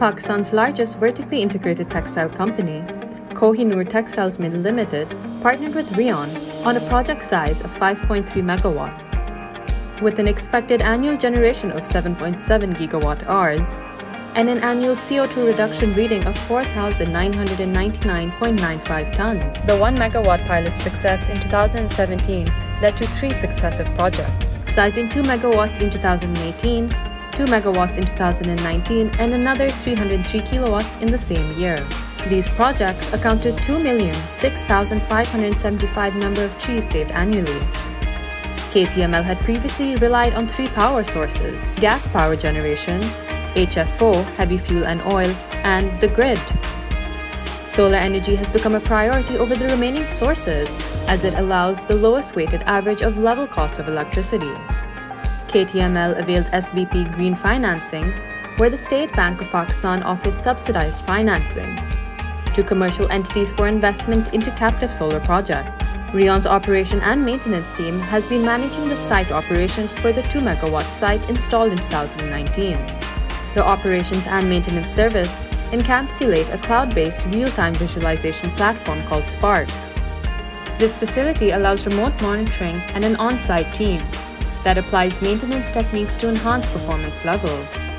Pakistan's largest vertically integrated textile company, Kohinoor Textiles Mill Limited, partnered with Reon on a project size of 5.3 megawatts. With an expected annual generation of 7.7 gigawatt hours and an annual CO2 reduction reading of 4,999.95 tons, the 1 megawatt pilot success in 2017 led to three successive projects, sizing 2 megawatts in 2018, 2 megawatts in 2019, and another 303 kilowatts in the same year. These projects accounted 2,006,575 number of trees saved annually. KTML had previously relied on three power sources gas power generation, HFO, heavy fuel and oil, and the grid. Solar energy has become a priority over the remaining sources as it allows the lowest weighted average of level cost of electricity. KTML availed SBP Green Financing, where the State Bank of Pakistan offers subsidized financing to commercial entities for investment into captive solar projects. Reon's operation and maintenance team has been managing the site operations for the 2 megawatt site installed in 2019. The operations and maintenance service encapsulate a cloud-based real-time visualization platform called Spark. This facility allows remote monitoring and an on-site team that applies maintenance techniques to enhance performance levels.